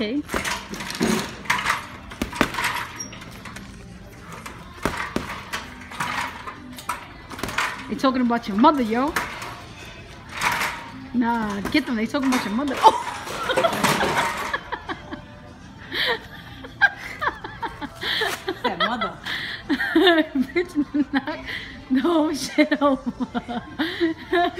Okay. They talking about your mother, yo. Nah, get them. They talking about your mother. Oh. Bitch, knock the whole shit oh, over.